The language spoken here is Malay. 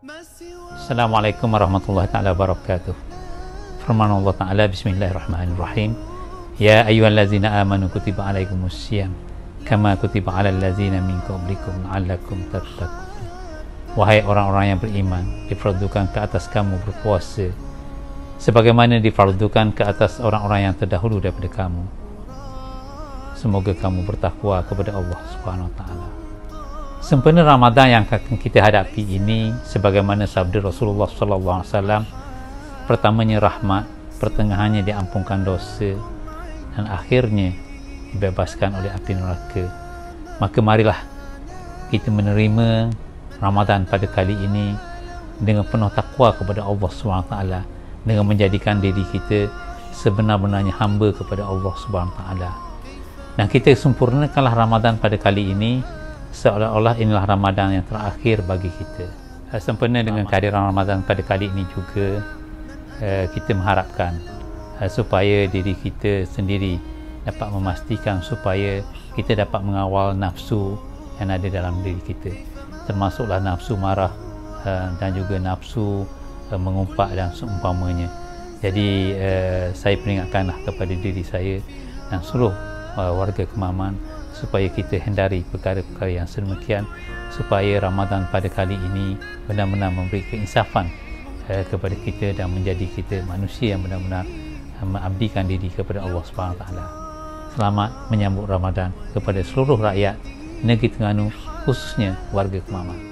Assalamualaikum warahmatullahi taala wabarakatuh. Firman Allah Taala Bismillahirrahmanirrahim. Ya ayyuhallazina amanu kutiba alaikumus syiyam kama kutiba alal ladzina min qablikum la'allakum tattaqun. Wahai orang-orang yang beriman, difardukan ke atas kamu berpuasa sebagaimana difardukan ke atas orang-orang yang terdahulu daripada kamu. Semoga kamu bertakwa kepada Allah Subhanahu wa taala. Sempena Ramadan yang akan kita hadapi ini sebagaimana sabda Rasulullah sallallahu alaihi wasallam pertamanya rahmat, pertengahannya diampunkan dosa dan akhirnya dibebaskan oleh api neraka. Maka marilah kita menerima Ramadan pada kali ini dengan penuh takwa kepada Allah SWT dengan menjadikan diri kita sebenar-benarnya hamba kepada Allah SWT dan kita sempurnakanlah Ramadan pada kali ini seolah-olah inilah Ramadan yang terakhir bagi kita. Uh, sempena dengan kehadiran Ramadan pada kali ini juga uh, kita mengharapkan uh, supaya diri kita sendiri dapat memastikan supaya kita dapat mengawal nafsu yang ada dalam diri kita. Termasuklah nafsu marah dan juga nafsu mengumpat dan seumpamanya. Jadi saya peringatkanlah kepada diri saya dan seluruh warga Kemaman supaya kita hindari perkara-perkara yang sedemikian supaya Ramadan pada kali ini benar-benar memberi keinsafan uh, kepada kita dan menjadi kita manusia yang benar-benar uh, mengabdikan diri kepada Allah Subhanahu taala. Selamat menyambut Ramadan kepada seluruh rakyat negeri Terengganu khususnya warga Kemaman.